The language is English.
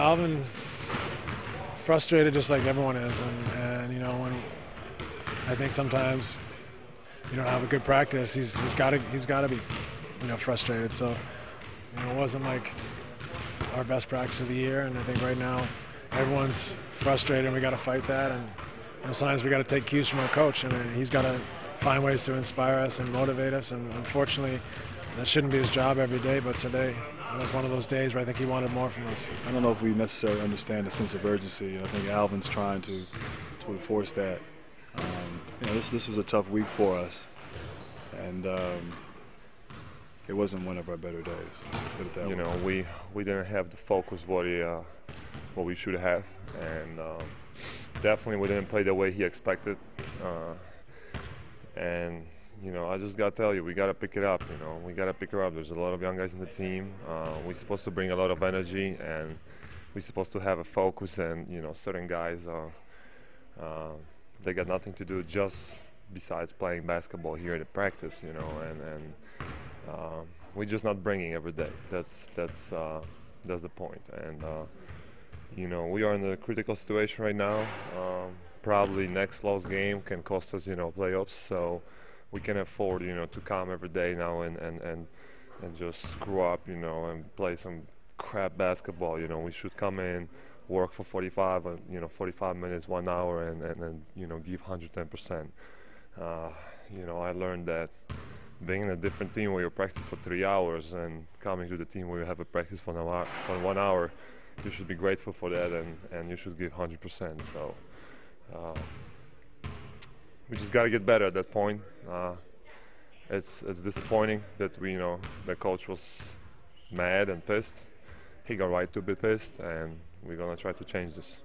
Alvin's frustrated just like everyone is, and, and you know when I think sometimes you don't have a good practice, he's he's got to to be you know frustrated. So you know it wasn't like our best practice of the year, and I think right now everyone's frustrated, and we got to fight that. And you know, sometimes we got to take cues from our coach, and uh, he's got to find ways to inspire us and motivate us. And unfortunately, that shouldn't be his job every day, but today it was one of those days where I think he wanted more from us. I don't know if we necessarily understand the sense of urgency. I think Alvin's trying to to enforce that. Um, you know, this this was a tough week for us, and um, it wasn't one of our better days. Let's put it that you way. know, we we didn't have the focus what we, uh, what we should have, and um, definitely we didn't play the way he expected. Uh, and you know, I just gotta tell you, we gotta pick it up. You know, we gotta pick her up. There's a lot of young guys in the team. Uh, we're supposed to bring a lot of energy, and we're supposed to have a focus. And you know, certain guys are. Uh, they got nothing to do just besides playing basketball here in the practice, you know, and and um, we're just not bringing every day. That's that's uh, that's the point. And uh, you know, we are in a critical situation right now. Um, probably next lost game can cost us, you know, playoffs. So we can afford, you know, to come every day now and and and and just screw up, you know, and play some crap basketball. You know, we should come in work for 45, uh, you know, 45 minutes, one hour, and, and, and you know, give 110%. Uh, you know, I learned that being in a different team where you practice for three hours and coming to the team where you have a practice for, an hour, for one hour, you should be grateful for that and, and you should give 100%. So uh, we just got to get better at that point. Uh, it's it's disappointing that we, you know, the coach was mad and pissed. He got right to be pissed, and we're gonna try to change this.